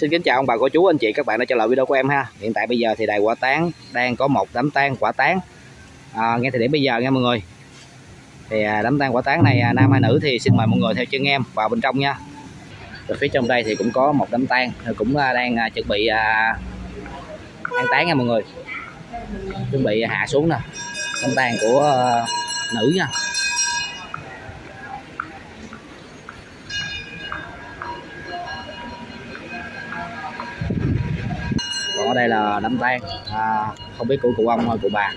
Xin kính chào ông bà cô chú anh chị các bạn đã trở lại video của em ha. Hiện tại bây giờ thì đài quả tán đang có một đám tang quả tán. À, Ngay thời điểm bây giờ nha mọi người. Thì à, đám tang quả tán này à, nam hay nữ thì xin mời mọi người theo chân em vào bên trong nha. Rồi phía trong đây thì cũng có một đám tang cũng à, đang chuẩn bị an tán nha mọi người. Chuẩn bị hạ xuống nè Đám tang của nữ nha. Ở đây là đám tang. À, không biết của cụ ông hay cụ bà.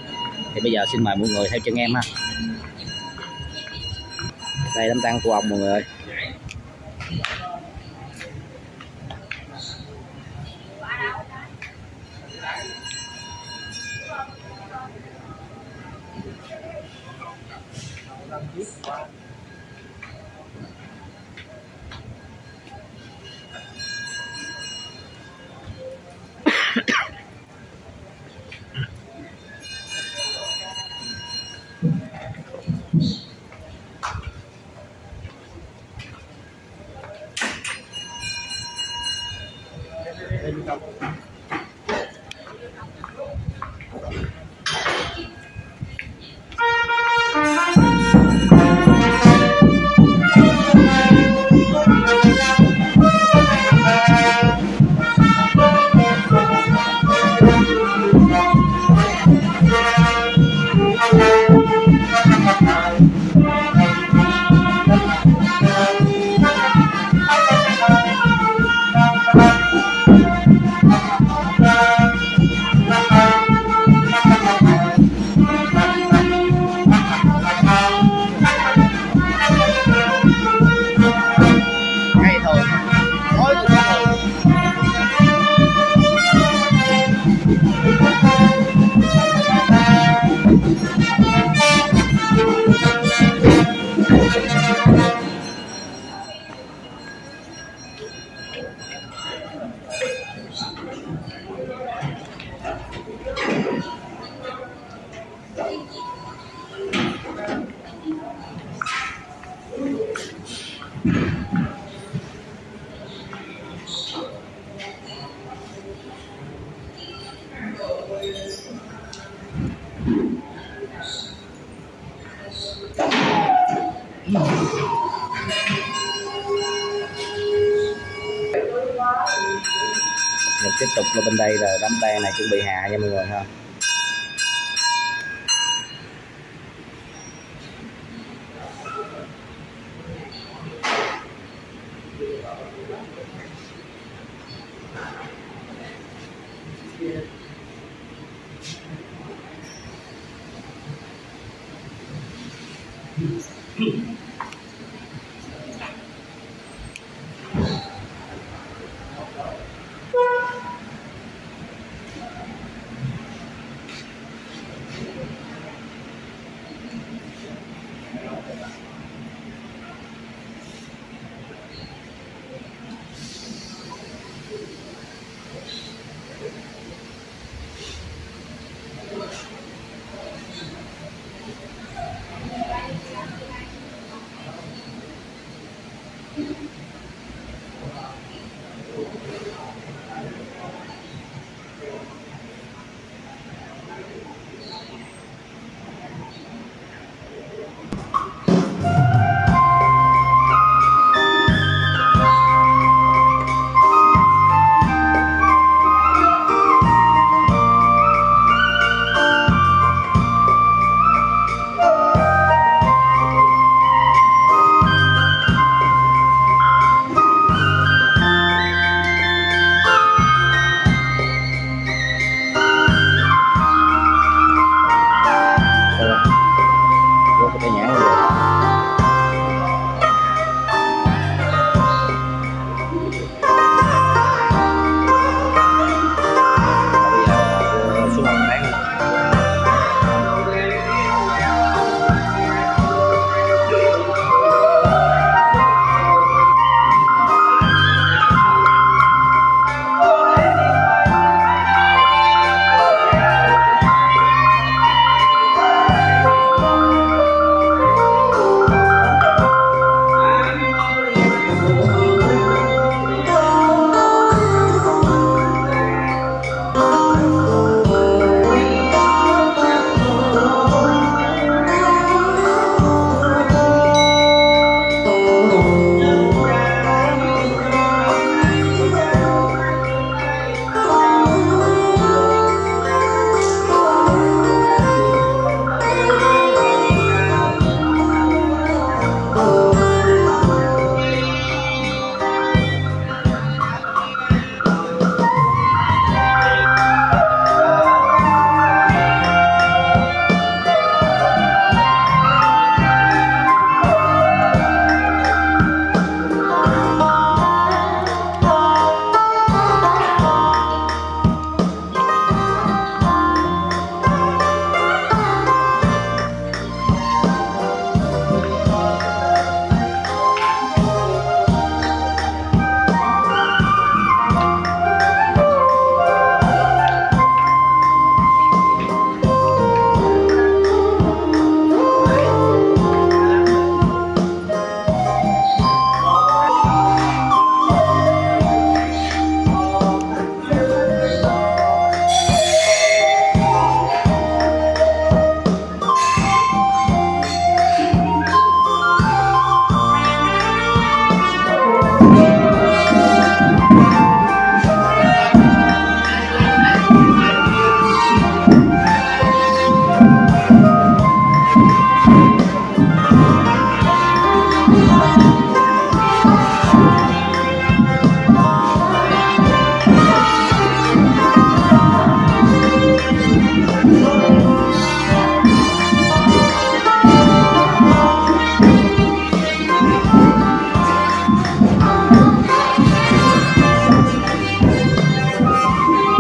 Thì bây giờ xin mời mọi người theo chân em ha. Đây đám tang của ông mọi người ơi. Rồi tiếp tục lên bên đây là đám tang này chuẩn bị hạ nha mọi người ha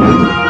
you.